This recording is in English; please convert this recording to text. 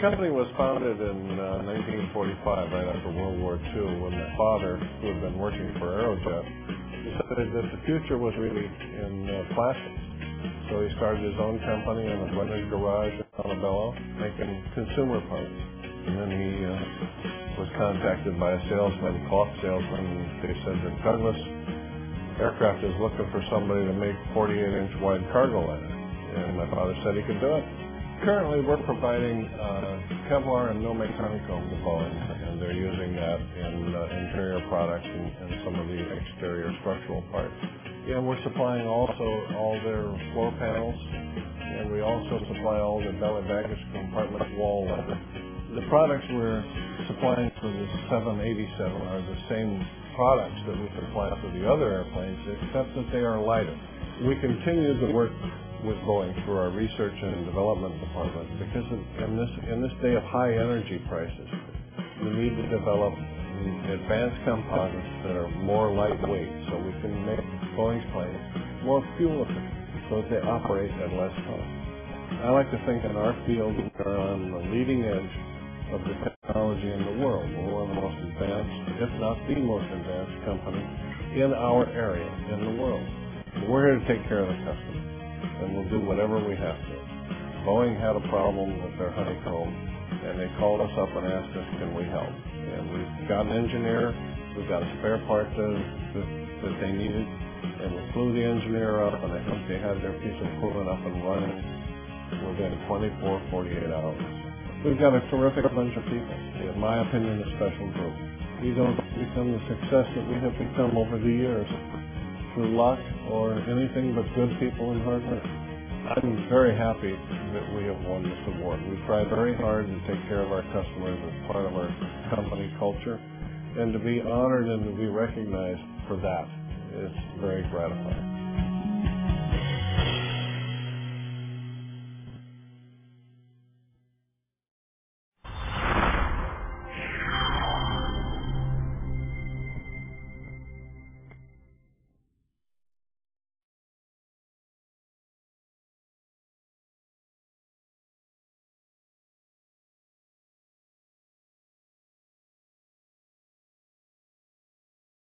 company was founded in uh, 1945, right after World War II, when my father, who had been working for Aerojet, decided that the future was really in uh, plastics. So he started his own company in a blended garage in Montebello, making consumer parts. And then he uh, was contacted by a salesman, cloth salesman. They said that Douglas Aircraft is looking for somebody to make 48-inch wide cargo liner. And my father said he could do it. Currently, we're providing uh, Kevlar and no mechanical to Boeing, and they're using that in uh, interior products and, and some of the exterior structural parts. Yeah, we're supplying also all their floor panels, and we also supply all the belly baggage compartment wall leather. The products we're supplying for the 787 are the same products that we supply for the other airplanes, except that they are lighter. We continue to work with Boeing through our research and development department because in this in this day of high energy prices, we need to develop advanced composites that are more lightweight so we can make Boeing's planes more fuel efficient so that they operate at less cost. I like to think in our field we are on the leading edge of the technology in the world. We're one of the most advanced, if not the most advanced company in our area in the world. We're here to take care of the customer, and we'll do whatever we have to. Boeing had a problem with their honeycomb, and they called us up and asked us, can we help? And we've got an engineer, we've got a spare part that, that, that they needed, and we flew the engineer up, and I think they had their piece of equipment up and running within 24, 48 hours. We've got a terrific bunch of people. In my opinion, a special group. We don't become the success that we have become over the years through luck or anything but good people and hard. I'm very happy that we have won this award. We try very hard to take care of our customers as part of our company culture, and to be honored and to be recognized for that is very gratifying.